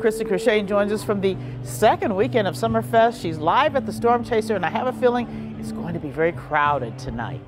Kristin Kirchhaine joins us from the second weekend of Summerfest. She's live at the Storm Chaser, and I have a feeling it's going to be very crowded tonight.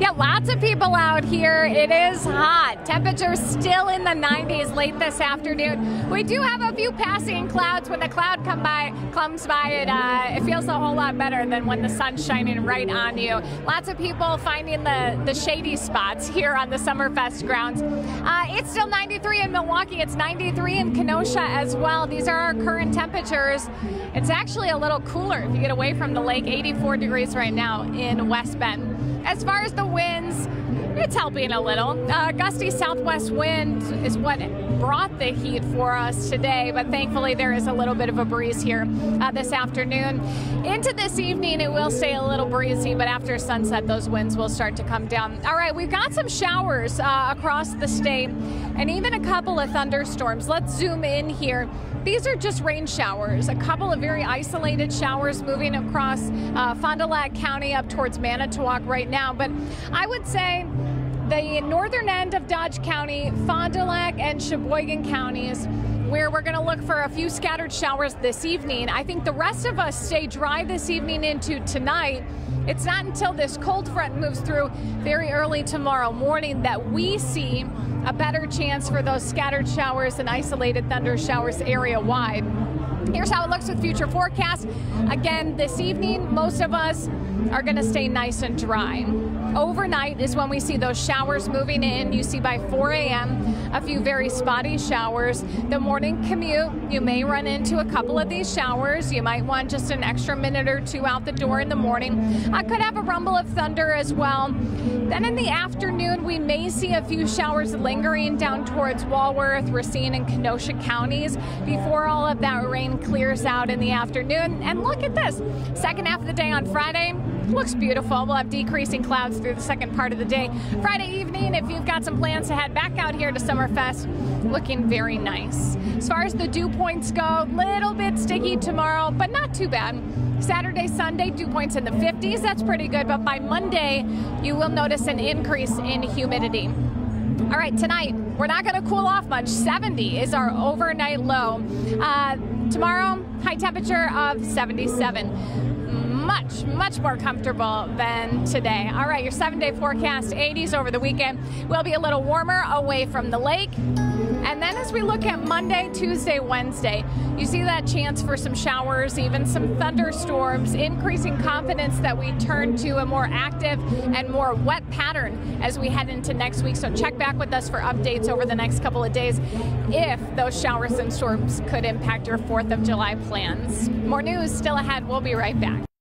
Yeah, lots of people out here. It is hot. Temperatures still in the 90s late this afternoon. We do have a few passing clouds. When the cloud come by, comes by, it, uh, it feels a whole lot better than when the sun's shining right on you. Lots of people finding the, the shady spots here on the Summerfest grounds. Uh, it's still 93 in Milwaukee. It's 93 in Kenosha as well. These are our current temperatures. It's actually a little cooler if you get away from the lake. 84 degrees right now in West Bend. As far as the winds, it's helping a little. Uh, gusty southwest wind is what brought the heat for us today, but thankfully there is a little bit of a breeze here uh, this afternoon. Into this evening, it will stay a little breezy, but after sunset, those winds will start to come down. All right, we've got some showers uh, across the state and even a couple of thunderstorms. Let's zoom in here. These are just rain showers, a couple of very isolated showers moving across uh, Fond du Lac County up towards Manitowoc right now. But I would say the northern end of Dodge County, Fond du Lac, and Sheboygan counties where we're going to look for a few scattered showers this evening. I think the rest of us stay dry this evening into tonight. It's not until this cold front moves through very early tomorrow morning that we see a better chance for those scattered showers and isolated thunder showers area wide. Here's how it looks with future forecasts. Again, this evening, most of us are going to stay nice and dry. Overnight is when we see those showers moving in. You see by 4 a.m. a few very spotty showers. The morning commute, you may run into a couple of these showers. You might want just an extra minute or two out the door in the morning. I could have a rumble of thunder as well. Then in the afternoon, we may see a few showers lingering down towards Walworth, Racine, and Kenosha counties before all of that rain clears out in the afternoon. And look at this second half of the day on Friday looks beautiful. We'll have decreasing clouds through the second part of the day. Friday evening, if you've got some plans to head back out here to Summerfest, looking very nice. As far as the dew points go, little bit sticky tomorrow, but not too bad. Saturday, Sunday, dew points in the 50s. That's pretty good. But by Monday, you will notice an increase in humidity. All right, tonight, we're not going to cool off much. 70 is our overnight low. Uh, tomorrow, high temperature of 77 much, much more comfortable than today. All right, your seven day forecast 80s over the weekend will be a little warmer away from the lake. And then as we look at Monday, Tuesday, Wednesday, you see that chance for some showers, even some thunderstorms, increasing confidence that we turn to a more active and more wet pattern as we head into next week. So check back with us for updates over the next couple of days if those showers and storms could impact your 4th of July plans. More news still ahead. We'll be right back.